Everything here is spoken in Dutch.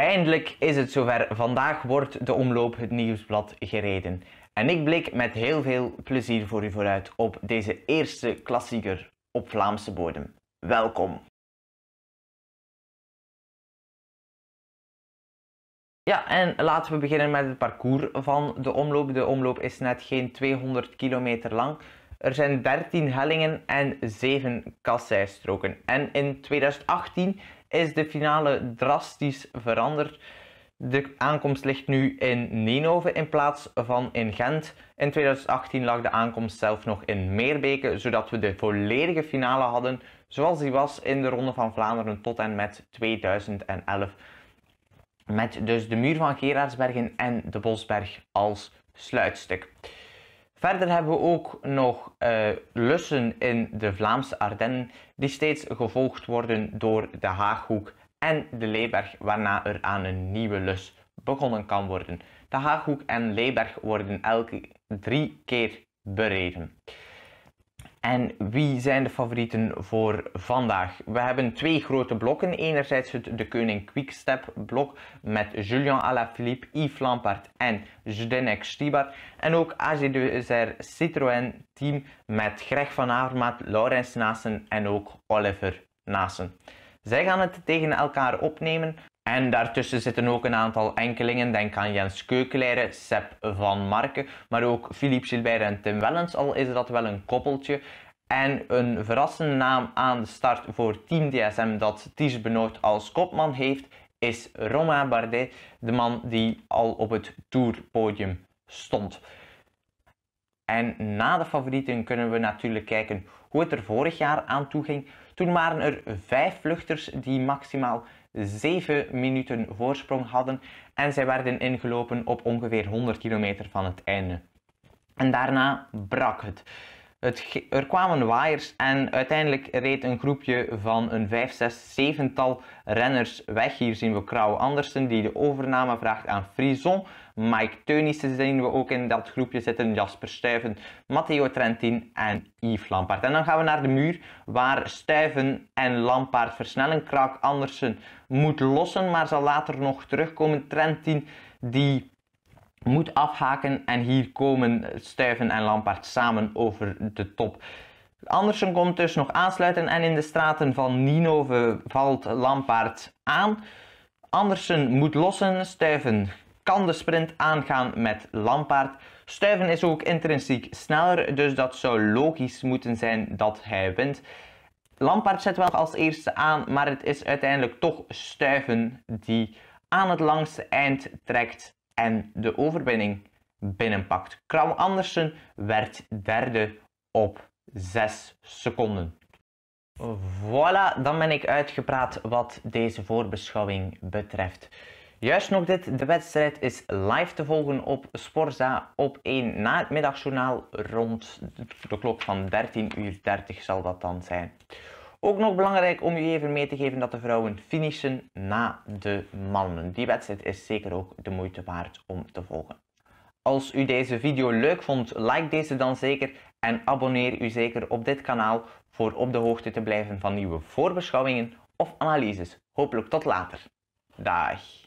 Eindelijk is het zover. Vandaag wordt de omloop het nieuwsblad gereden. En ik blik met heel veel plezier voor u vooruit op deze eerste klassieker op Vlaamse bodem. Welkom! Ja, en laten we beginnen met het parcours van de omloop. De omloop is net geen 200 kilometer lang. Er zijn 13 hellingen en 7 kasseistroken. En in 2018 is de finale drastisch veranderd. De aankomst ligt nu in Ninove in plaats van in Gent. In 2018 lag de aankomst zelf nog in Meerbeke, zodat we de volledige finale hadden zoals die was in de Ronde van Vlaanderen tot en met 2011. Met dus de muur van Gerardsbergen en de Bosberg als sluitstuk. Verder hebben we ook nog uh, lussen in de Vlaamse Ardennen, die steeds gevolgd worden door de Haaghoek en de Leeberg, waarna er aan een nieuwe lus begonnen kan worden. De Haaghoek en Leeberg worden elke drie keer bereden. En wie zijn de favorieten voor vandaag? We hebben twee grote blokken. Enerzijds het De Koning Quickstep blok met Julien Alaphilippe, Yves Lampard en Zdenek Stibar. En ook AG2R Citroën team met Greg van Avermaat, Laurens Nassen en ook Oliver Nassen. Zij gaan het tegen elkaar opnemen. En daartussen zitten ook een aantal enkelingen. Denk aan Jens Keukeleire, Sepp van Marken, maar ook Philippe Gilbert en Tim Wellens, al is dat wel een koppeltje. En een verrassende naam aan de start voor Team DSM dat Ties Benoot als kopman heeft, is Romain Bardet, de man die al op het tourpodium stond. En na de favorieten kunnen we natuurlijk kijken hoe het er vorig jaar aan toe ging. Toen waren er vijf vluchters die maximaal 7 minuten voorsprong hadden en zij werden ingelopen op ongeveer 100 kilometer van het einde. En daarna brak het. Er kwamen waaiers en uiteindelijk reed een groepje van een 5, 6, 7 tal renners weg. Hier zien we Krauw Andersen die de overname vraagt aan Frison. Mike Teunissen zien we ook in dat groepje zitten. Jasper Stuyven, Matteo Trentin en Yves Lampaard. En dan gaan we naar de muur waar Stuyven en Lampaard versnellen. Krak Andersen moet lossen, maar zal later nog terugkomen. Trentin die moet afhaken en hier komen Stuyven en Lampaard samen over de top. Andersen komt dus nog aansluiten en in de straten van Ninove valt Lampaard aan. Andersen moet lossen, Stuyven kan de sprint aangaan met Lampaard. Stuyven is ook intrinsiek sneller, dus dat zou logisch moeten zijn dat hij wint. Lampaard zet wel als eerste aan, maar het is uiteindelijk toch Stuyven die aan het langste eind trekt en de overwinning binnenpakt. Krauw Andersen werd derde op 6 seconden. Voilà, dan ben ik uitgepraat wat deze voorbeschouwing betreft. Juist nog dit, de wedstrijd is live te volgen op Sporza op 1 na het middagjournaal rond de klok van 13.30 uur zal dat dan zijn. Ook nog belangrijk om u even mee te geven dat de vrouwen finishen na de mannen. Die wedstrijd is zeker ook de moeite waard om te volgen. Als u deze video leuk vond, like deze dan zeker en abonneer u zeker op dit kanaal voor op de hoogte te blijven van nieuwe voorbeschouwingen of analyses. Hopelijk tot later. Dag.